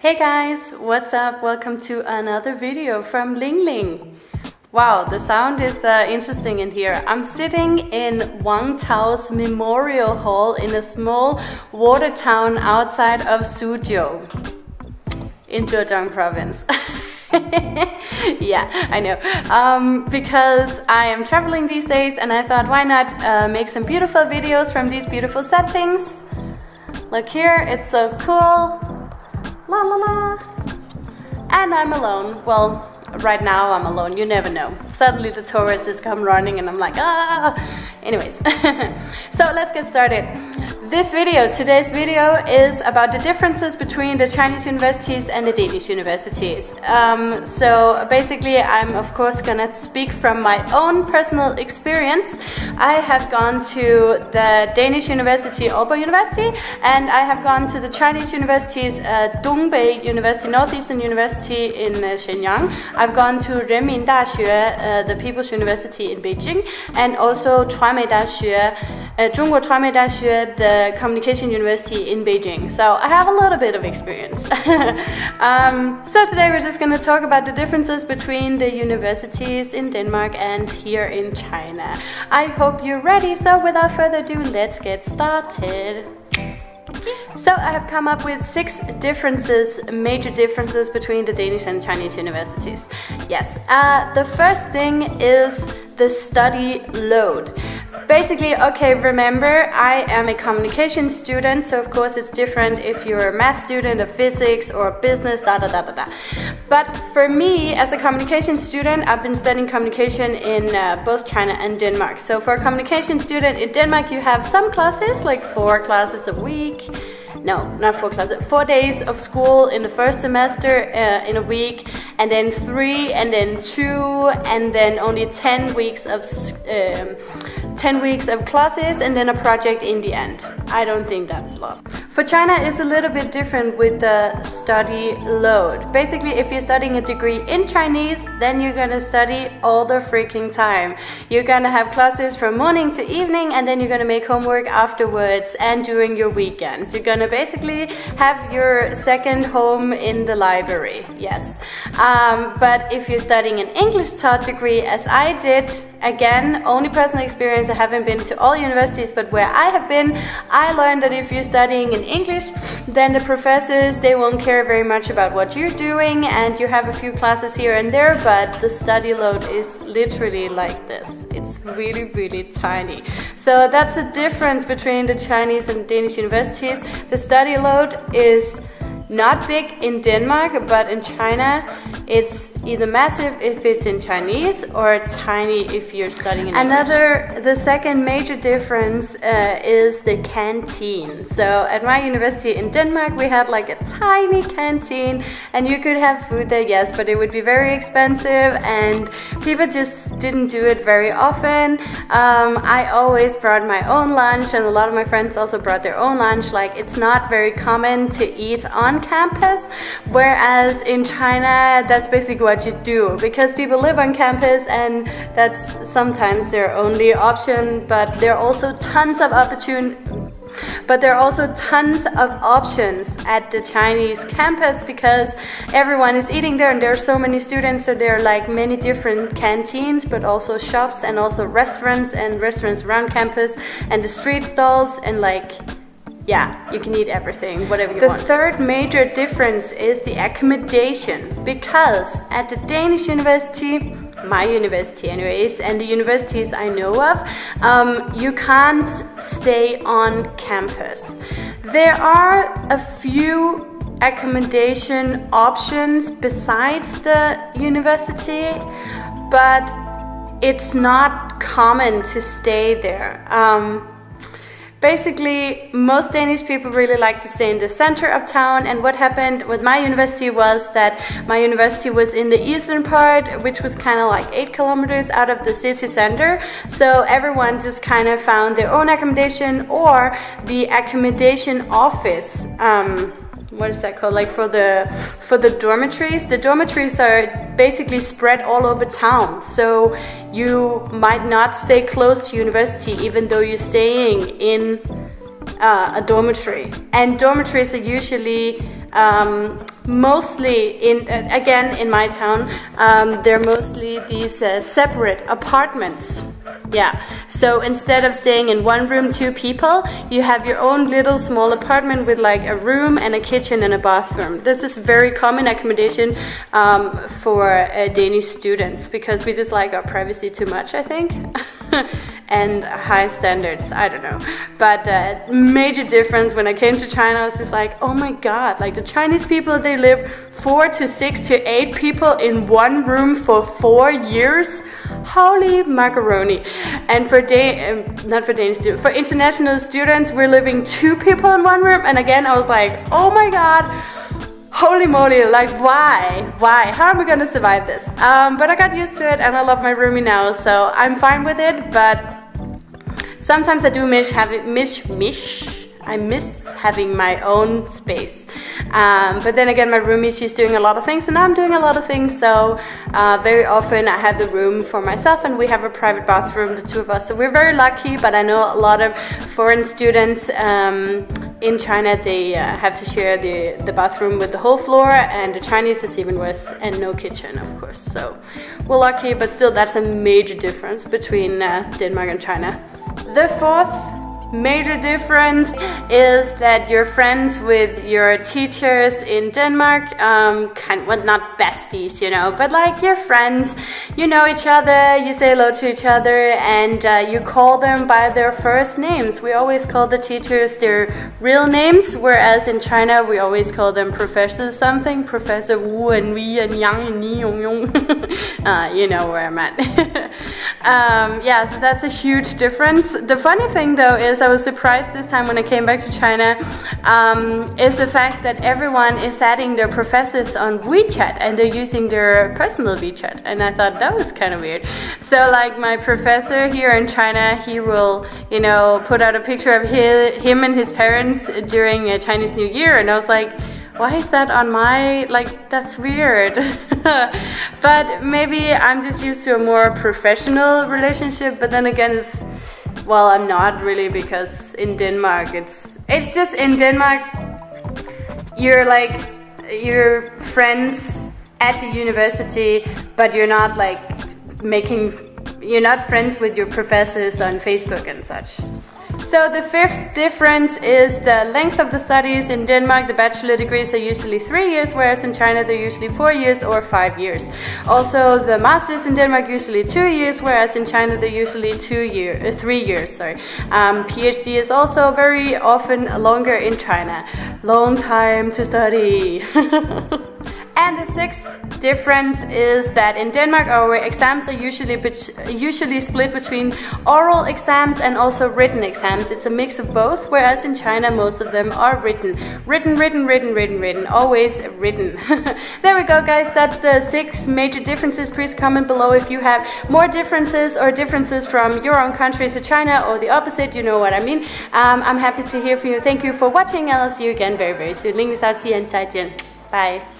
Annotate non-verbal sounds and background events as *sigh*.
Hey guys, what's up? Welcome to another video from Ling Ling. Wow, the sound is uh, interesting in here. I'm sitting in Wang Tao's Memorial Hall in a small water town outside of Suzhou in Zhejiang province. *laughs* yeah, I know. Um, because I am traveling these days and I thought why not uh, make some beautiful videos from these beautiful settings. Look here, it's so cool. La la la. And I'm alone. Well, right now I'm alone. You never know. Suddenly the tourists just come running and I'm like, ah. Anyways, *laughs* so let's get started. This video, today's video, is about the differences between the Chinese universities and the Danish universities. Um, so basically, I'm of course gonna speak from my own personal experience. I have gone to the Danish university, Aalborg University, and I have gone to the Chinese universities, uh, Dongbei University, Northeastern University in uh, Shenyang. I've gone to Renmin Daxue, uh, the People's University in Beijing, and also Chuanmei Daxue, uh, Zhongguo Chuanmei Daxue, the Communication University in Beijing. So I have a little bit of experience. *laughs* um, so today we're just going to talk about the differences between the universities in Denmark and here in China. I hope you're ready. So without further ado, let's get started. So I have come up with six differences, major differences between the Danish and Chinese universities. Yes, uh, the first thing is the study load. Basically, okay, remember, I am a communication student, so of course it's different if you're a math student, a physics, or business, da da da da da. But for me, as a communication student, I've been studying communication in uh, both China and Denmark. So for a communication student in Denmark, you have some classes, like four classes a week no, not four classes, four days of school in the first semester uh, in a week, and then three, and then two, and then only 10 weeks of um, 10 weeks of classes and then a project in the end. I don't think that's a lot. For China, it's a little bit different with the study load. Basically, if you're studying a degree in Chinese, then you're gonna study all the freaking time. You're gonna have classes from morning to evening and then you're gonna make homework afterwards and during your weekends. You're gonna basically have your second home in the library, yes. Um, Um, but if you're studying an English taught degree, as I did, Again, only personal experience. I haven't been to all universities, but where I have been, I learned that if you're studying in English, then the professors they won't care very much about what you're doing, and you have a few classes here and there, but the study load is literally like this. It's really, really tiny. So that's the difference between the Chinese and Danish universities. The study load is not big in Denmark, but in China, it's either massive if it's in Chinese or tiny if you're studying in Another, English. the second major difference uh, is the canteen. So at my university in Denmark, we had like a tiny canteen and you could have food there, yes, but it would be very expensive and people just didn't do it very often. Um, I always brought my own lunch and a lot of my friends also brought their own lunch. Like it's not very common to eat on campus, whereas in China, that's basically what you do. Because people live on campus and that's sometimes their only option, but there are also tons of opportunity but there are also tons of options at the Chinese campus because everyone is eating there and there are so many students so there are like many different canteens but also shops and also restaurants and restaurants around campus and the street stalls and like yeah, you can eat everything, whatever you the want. The third major difference is the accommodation because at the Danish university, my university anyways, and the universities I know of, um, you can't stay on campus. There are a few accommodation options besides the university, but it's not common to stay there. Um, Basically, most Danish people really like to stay in the center of town. And what happened with my university was that my university was in the eastern part, which was kind of like eight kilometers out of the city center. So everyone just kind of found their own accommodation or the accommodation office. Um, what is that called? Like for the for the dormitories? The dormitories are basically spread all over town. So you might not stay close to university even though you're staying in uh, a dormitory. And dormitories are usually Um, mostly in uh, again in my town, um, they're mostly these uh, separate apartments. Yeah, so instead of staying in one room, two people, you have your own little small apartment with like a room and a kitchen and a bathroom. This is very common accommodation um, for uh, Danish students because we just like our privacy too much, I think. *laughs* and high standards, I don't know. But uh, major difference when I came to China, was just like, oh my god, like the Chinese people, they live four to six to eight people in one room for four years holy macaroni. And for day, um, not for Danish students, for international students, we're living two people in one room. And again, I was like, oh my god, holy moly, like why? Why? How am I gonna survive this? Um, but I got used to it and I love my roomie now, so I'm fine with it, but sometimes I do miss having, miss, miss, I miss having my own space. Um, but then again, my roomie, she's doing a lot of things and I'm doing a lot of things. So uh, very often I have the room for myself and we have a private bathroom, the two of us. So we're very lucky, but I know a lot of foreign students um, in China, they uh, have to share the, the bathroom with the whole floor and the Chinese is even worse and no kitchen, of course. So we're lucky, but still that's a major difference between uh, Denmark and China. The fourth major difference is that you're friends with your teachers in Denmark, um, kind well, not besties, you know, but like your friends. You know each other, you say hello to each other, and uh, you call them by their first names. We always call the teachers their real names, whereas in China we always call them Professor something, Professor Wu and Wei and Yang and Ni Yong Yong. *laughs* uh, you know where I'm at. *laughs* um, yeah, so that's a huge difference. The funny thing though is I was surprised this time when I came back to China um, is the fact that everyone is adding their professors on WeChat and they're using their personal WeChat. And I thought that was kind of weird. So like my professor here in China, he will, you know, put out a picture of his, him and his parents during a Chinese New Year. And I was like, why is that on my like that's weird *laughs* but maybe i'm just used to a more professional relationship but then again it's well, I'm not really because in Denmark it's it's just in Denmark you're like you're friends at the university, but you're not like making you're not friends with your professors on Facebook and such. So the fifth difference is the length of the studies. In Denmark, the bachelor degrees are usually three years, whereas in China they're usually four years or five years. Also, the masters in Denmark usually two years, whereas in China they're usually two year, uh, three years. Sorry. Um, PhD is also very often longer in China. Long time to study. *laughs* And the sixth difference is that in Denmark our exams are usually usually split between oral exams and also written exams. It's a mix of both, whereas in China most of them are written. Written, written, written, written, written, always written. *laughs* there we go guys, that's the six major differences. Please comment below if you have more differences or differences from your own country to China or the opposite, you know what I mean. Um, I'm happy to hear from you. Thank you for watching and I'll see you again very very soon. Out, see you and Bye.